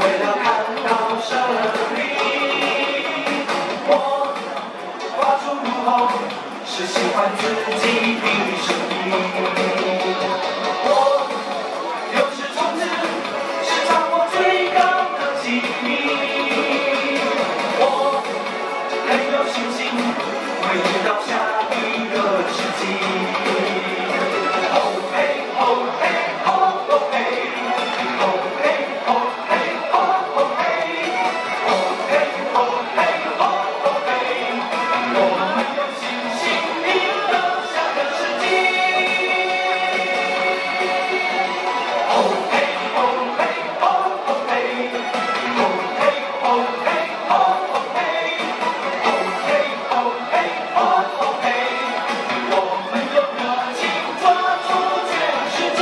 为了看到胜利，我发出怒吼，是喜欢自己的声音。我有时冲刺，是掌握最高的机密。我很有信心，会遇到。哦哦嘿，哦嘿，哦嘿，哦嘿，我们用热情抓住全世界。